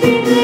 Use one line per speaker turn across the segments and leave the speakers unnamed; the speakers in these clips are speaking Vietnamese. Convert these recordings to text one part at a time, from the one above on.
Thank you.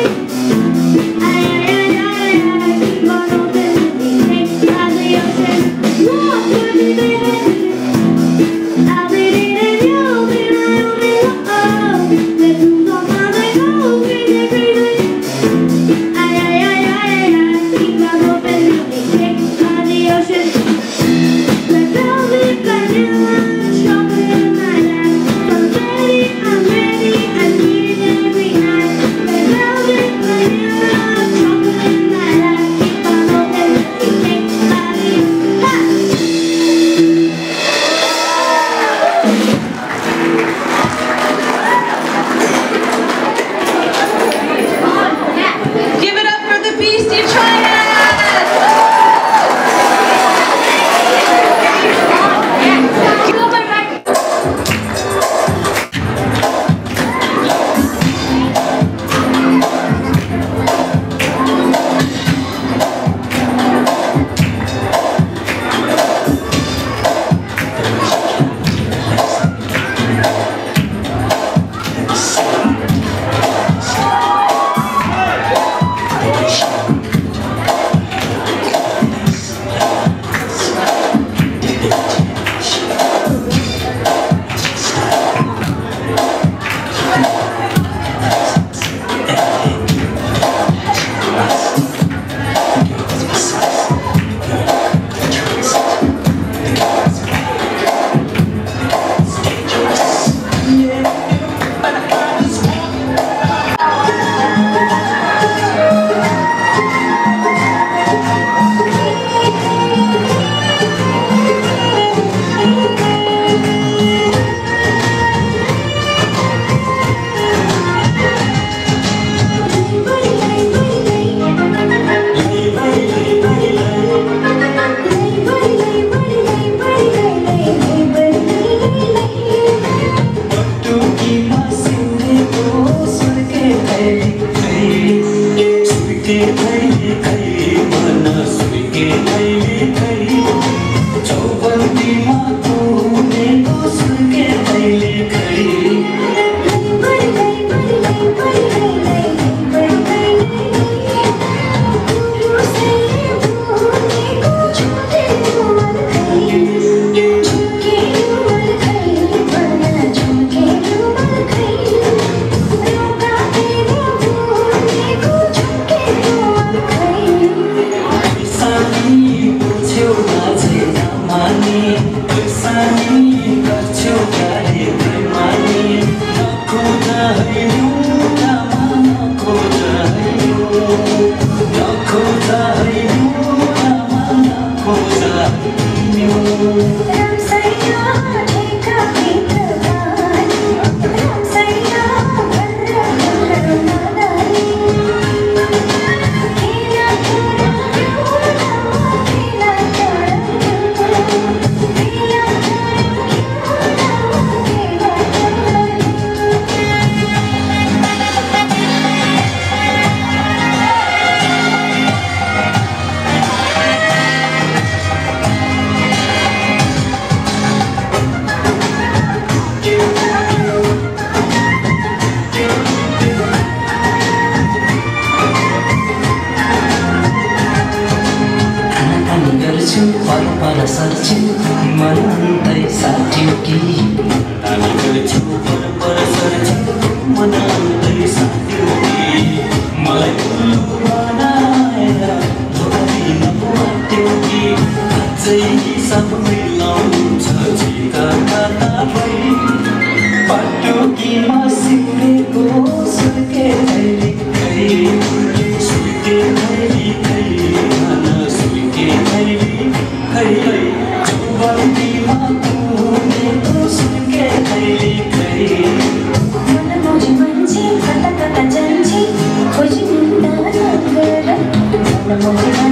반잔치 보시는 나는 그래 나